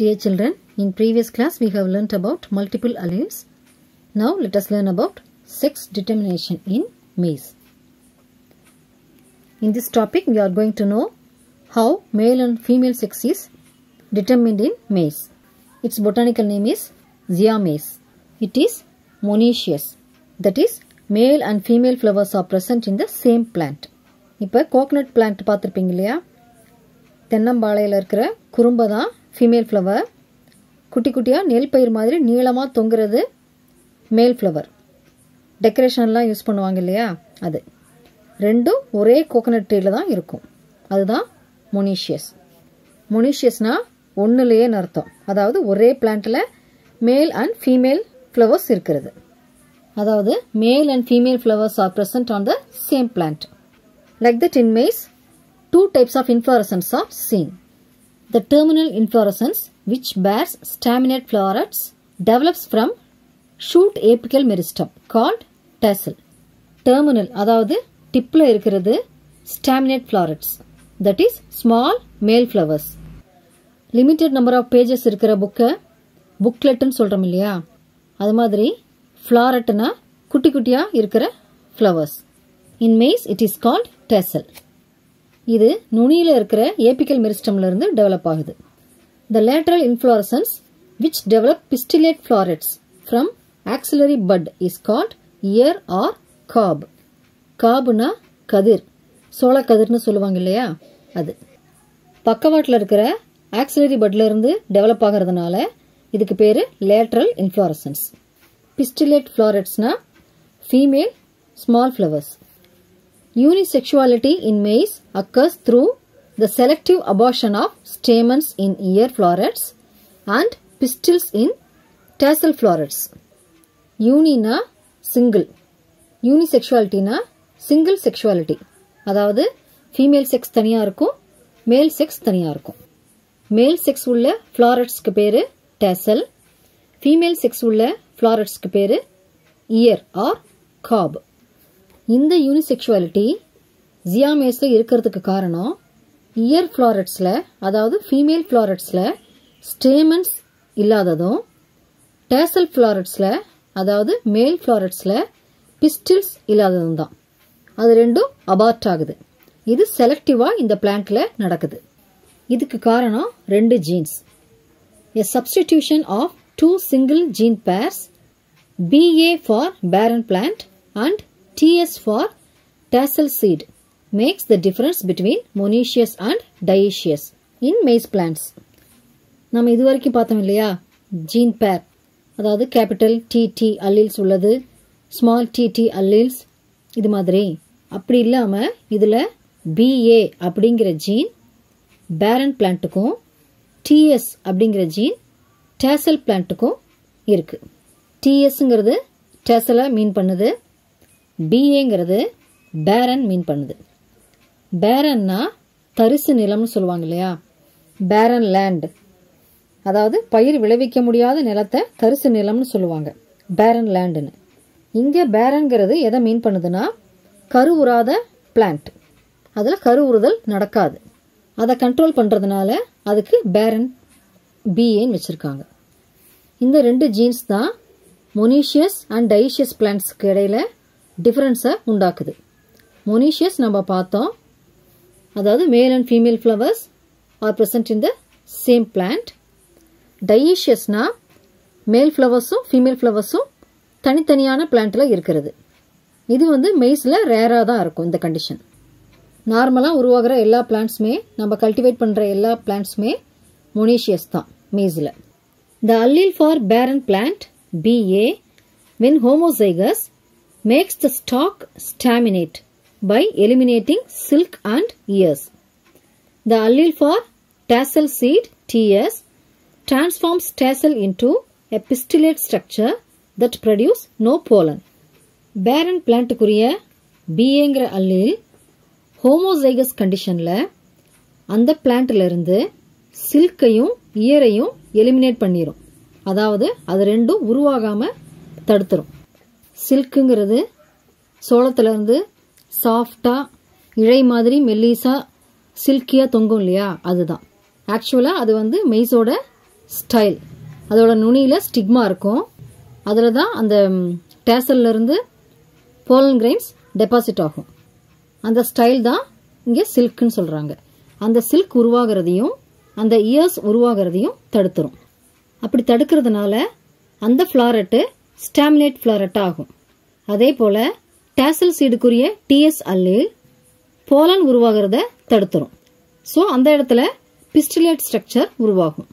Dear children, in previous class we have learnt about multiple alleles. Now let us learn about sex determination in maize. In this topic we are going to know how male and female sex is determined in maize. Its botanical name is Zia maize. It is monoecious. That is male and female flowers are present in the same plant. இப்போ coconut plant பார்த்துருப்பீங்க இல்லையா தென்னம்பாளையில் இருக்கிற குறும்பை தான் female flower குட்டி குட்டியாக நெல் பயிர் மாதிரி நீளமாக தொங்குறது மேல் ஃப்ளவர் டெக்கரேஷன்லாம் யூஸ் பண்ணுவாங்க இல்லையா? அது. ரெண்டும் ஒரே கோகனட் ட்ரீல தான் இருக்கும். அதுதான் மொனீஷியஸ் மொனீஷியஸ்னால் ஒன்றுலையே அர்த்தம்? அதாவது ஒரே பிளான்ட்டில் மேல் அண்ட் ஃபீமேல் ஃப்ளவர்ஸ் இருக்கிறது. அதாவது male and female flowers are present on the same plant like that in maize, two types of inflorescence are seen The terminal inflorescence, which bears staminate florets, develops from shoot apical meristem called tassel. Terminal அதாவது டிப்பில் இருக்கிறது staminate florets that is small male flowers. Limited number of pages இருக்கிற புக்கை புக்லெட்டுன்னு சொல்கிறோம் இல்லையா அது மாதிரி ஃப்ளாரட்னா குட்டி குட்டியாக இருக்கிற flowers in maize it is called tassel இது நுனியில் இருக்கிற ஏபிக்கல் மெரிஸ்டம்ல இருந்து டெவலப் ஆகுது. The lateral inflorescence which develop pistillate florets from axillary bud is called ear or cob காபுனா கதிர். சோளக்கதிர்னு சொல்லுவாங்க இல்லையா? அது. பக்கவாட்டில் இருக்கிற ஆக்சிலரி பட்ல இருந்து டெவலப் ஆகிறதுனால இதுக்கு பேர் lateral inflorescence pistillate ஃப்ளாரெட்ஸ்னா female small flowers Unisexuality in maize occurs through the selective abortion of stamens in ear florets and pistils in tassel florets. யூனினா single யூனிசெக்ஷுவாலிட்டினா single sexuality அதாவது ஃபீமேல் செக்ஸ் தனியாக இருக்கும் மேல் sex தனியாக இருக்கும் மேல் செக்ஸ் உள்ள ஃப்ளாரட்ஸ்க்கு பேர் dazzle female sex உள்ள ஃப்ளாரட்ஸ்க்கு பேர் இயர் ஆர் காப் இந்த யூனிசெக்சுவாலிட்டி ஜியாமேஸில் இருக்கிறதுக்கு காரணம் இயர் ஃப்ளாரட்ஸில் அதாவது ஃபீமேல் ஃப்ளாரட்ஸில் ஸ்டேமன்ஸ் இல்லாததும் டேசல் ஃப்ளாரட்ஸில் அதாவது மேல் ஃப்ளாரட்ஸில் பிஸ்டில்ஸ் இல்லாததும் தான். அது ரெண்டும் அபார்ட் ஆகுது. இது செலக்டிவாக இந்த பிளான்ட்டில் நடக்குது. இதுக்கு காரணம் ரெண்டு genes a substitution of two single gene pairs BA for barren plant and TS for tassel seed makes the difference between monoecious and dioecious in maize plants. நம்ம இது வரைக்கும் பார்த்தோம் இல்லையா? ஜீன் பேர் அதாவது கேபிட்டல் டிடி அல்லீல்ஸ் உள்ளது. Small TT alleles இது மாதிரி. அப்படி இல்லாமல் இதில் பிஏ அப்படிங்கிற ஜீன் பேரன் பிளான்ட்டுக்கும் டிஎஸ் அப்படிங்கிற ஜீன் டேசல் பிளான்ட்டுக்கும் இருக்குது டிஎஸ்ங்கிறது டேசலை மீன் பண்ணுது. பிஏங்கிறது பேரன் மீன் பண்ணுது. பேரன்னா தரிசு நிலம்னு சொல்லுவாங்க இல்லையா? பேரன் லேண்ட் அதாவது பயிர் விளைவிக்க முடியாத நிலத்தை தரிசு நிலம்னு சொல்லுவாங்க. பேரன் லேண்டுன்னு இங்கே பேரன்கிறது எதை மீன் பண்ணுதுன்னா கருவுறாத பிளான்ட் அதில் கருவுறுதல் நடக்காது. அதை கண்ட்ரோல் பண்ணுறதுனால அதுக்கு பேரன் பிஏன்னு வச்சுருக்காங்க. இந்த ரெண்டு ஜீன்ஸ் தான் மொனீஷியஸ் அண்ட் டைஷியஸ் பிளான்ட்ஸ்க்கு இடையில டிஃப்ரென்ஸை உண்டாக்குது. மொனீஷியஸ் நம்ம பார்த்தோம். அதாவது male and female flowers are present in the same plant டையீஷியஸ்னால் male ஃப்ளவர்ஸும் ஃபீமேல் ஃப்ளவர்ஸும் தனித்தனியான பிளான்ட்டில் இருக்கிறது. இது வந்து மெய்ஸில் ரேராக தான் இருக்கும் இந்த கண்டிஷன் நார்மலாக உருவாகிற எல்லா பிளான்ட்ஸுமே நம்ம கல்டிவேட் பண்ணுற எல்லா பிளான்ட்ஸுமே மொனீஷியஸ் தான் மெய்ஸில் the allele for barren plant BA when homozygous makes the stalk staminate by eliminating silk and ears. The allele for tassel seed TS transforms tassel into a pistillate structure that produce no pollen. பேரன் பிளான்ட்டுக்குரிய பிஏங்கிற allele homozygous கண்டிஷனில் அந்த பிளான்ட்ல இருந்து சில்கையும் இயரையும் eliminate பண்ணிடும் அதாவது அது ரெண்டும் உருவாகாமல் தடுத்துரும் சில்க்குங்கிறது சோளத்துலேருந்து சாஃப்டாக இழை மாதிரி மெல்லிஸாக சில்கியாக தொங்கும் இல்லையா? அதுதான். ஆக்சுவலாக அது வந்து மெய்ஸோட ஸ்டைல் அதோட நுனியில் ஸ்டிக்மா இருக்கும். அதில் தான் அந்த டேசல்ல இருந்து போலன் கிரெயின்ஸ் டெபாசிட் ஆகும். அந்த ஸ்டைல் தான் இங்கே சில்க்குன்னு சொல்கிறாங்க அந்த சில்க் உருவாகிறதையும் அந்த இயர்ஸ் உருவாகிறதையும் தடுத்துரும். அப்படி தடுக்கிறதுனால அந்த ஃப்ளாரட்டு ஸ்டாமினேட் ஃப்ளாரட் ஆகும். அதே போல் டேசல் சீடுக்குரிய டிஎஸ் அல்லில் போலன் உருவாகிறத தடுத்துரும். ஸோ அந்த இடத்துல பிஸ்டிலேட் ஸ்ட்ரக்சர் உருவாகும்.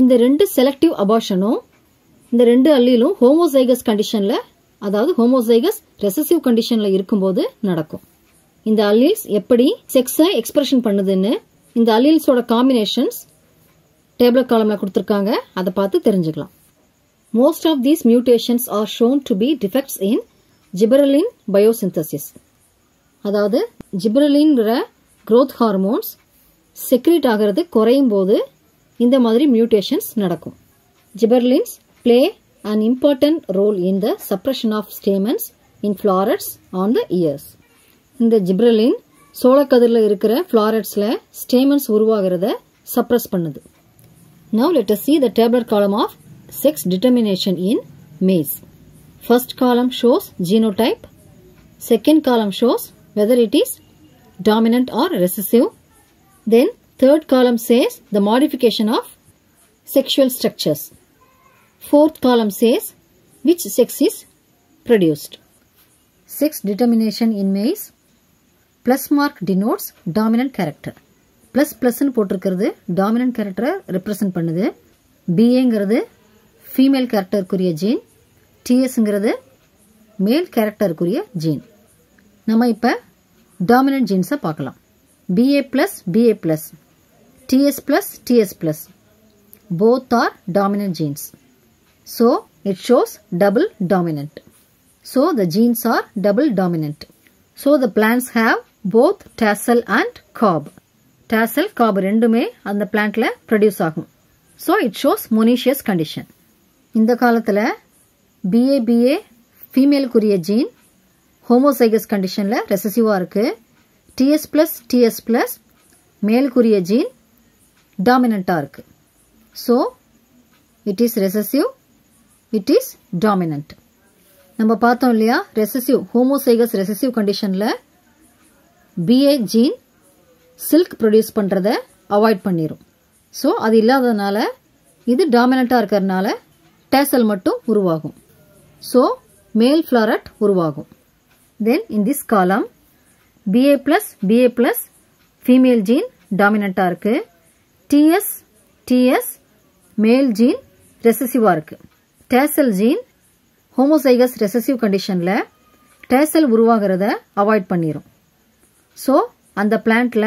இந்த ரெண்டு செலக்டிவ் அபார்ஷனும் இந்த ரெண்டு அல்லிலும் ஹோமோசைகஸ் கண்டிஷனில் அதாவது ஹோமோசைகஸ் ரெசசிவ் கண்டிஷனில் இருக்கும்போது நடக்கும். இந்த அல்லீல்ஸ் எப்படி செக்ஸை எக்ஸ்பிரஷன் பண்ணுதுன்னு இந்த அல்லீல்ஸோட காம்பினேஷன்ஸ் டேபிள் காலமில் கொடுத்துருக்காங்க அதை பார்த்து தெரிஞ்சுக்கலாம். Most of these mutations are shown to be defects in gibberellin biosynthesis. அதாவது ஜிப்ரலின்ங்கிற growth ஹார்மோன்ஸ் செக்ரேட் ஆகிறது குறையும் போது இந்த மாதிரி மியூட்டேஷன்ஸ் நடக்கும். Gibberellins play an important role in the suppression of stamens in florets on the ears இந்த gibberellin சோளக்கதிரில் இருக்கிற ஃப்ளாரட்ஸில் ஸ்டேமன்ஸ் உருவாகிறத சப்ரஸ் பண்ணுது. Now let see the tablet column of sex determination in maize. First column shows genotype. Second column shows whether it is dominant or recessive. Then third column says the modification of sexual structures. Fourth column says which sex is produced. Sex determination in maize. Plus mark denotes dominant character. Plus ப்ளஸ்ன்னு போட்டிருக்கிறது dominant கேரக்டரை represent பண்ணுது பிஏங்கிறது female கேரக்டருக்குரிய gene டிஎஸ்ங்கிறது மேல் கேரக்டருக்குரிய gene நம்ம இப்போ dominant ஜீன்ஸை பார்க்கலாம். BA plus BA plus TS plus TS plus both are dominant genes so it shows double dominant so the genes are double dominant so the plants have both tassel and cob tassel cob ரெண்டுமே அந்த பிளான்ட்டில் produce ஆகும். So it shows monoecious condition இந்த காலத்தில் BA BA ஃபீமேலுக்குரிய gene homozygous கண்டிஷனில் ரெசசிவாக இருக்குது டிஎஸ் ப்ளஸ் டிஎஸ் ப்ளஸ் மேலுக்குரிய ஜீன் டாமினண்ட்டாக இருக்குது so it is recessive it is dominant நம்ம பார்த்தோம் இல்லையா ரெசசிவ் ஹோமோசைகஸ் ரெசசிவ் கண்டிஷனில் பிஏ ஜீன் சில்க் ப்ரொடியூஸ் பண்ணுறத அவாய்ட் பண்ணிடும் ஸோ அது இல்லாததுனால இது டாமினண்ட்டாக இருக்கிறதுனால டேசல் மட்டும் உருவாகும். ஸோ மேல் ஃப்ளாரட் உருவாகும். தென் இன் திஸ் காலம் BA plus BA plus female gene டாமினண்ட்டாக இருக்குது டிஎஸ் டிஎஸ் மேல் ஜீன் ரெசசிவாக இருக்குது டேசல் ஜீன் ஹோமோசைகஸ் ரெசசிவ் கண்டிஷனில் டேசல் உருவாகிறத அவாய்ட் பண்ணிடும் ஸோ அந்த பிளான்ட்ல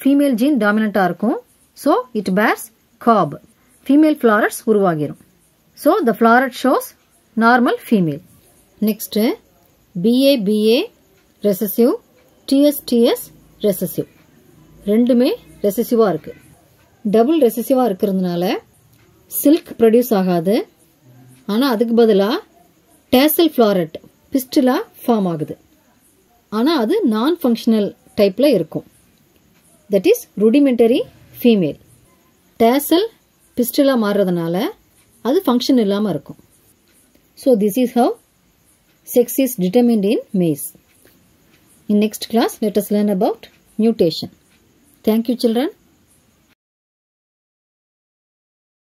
ஃபீமேல் ஜீன் டாமினண்ட்டாக இருக்கும். So it bears cob female florets உருவாகிரும். So the floret shows normal female next BA BA recessive TS TS recessive ரெண்டுமே ரெசசிவாக இருக்குது டபுள் ரெசசிவாக இருக்கிறதுனால சில்க் ப்ரொடியூஸ் ஆகாது. ஆனால் அதுக்கு பதிலாக டேசல் ஃப்ளாரட் பிஸ்டிலா ஃபார்ம் ஆகுது. ஆனால் அது நான் ஃபங்க்ஷனல் டைப்பில் இருக்கும். That is rudimentary female tassel பிஸ்டிலாக மாறுறதுனால அது ஃபங்க்ஷன் இல்லாமல் இருக்கும். So this is how sex is determined in maize in next class let us learn about mutation thank you children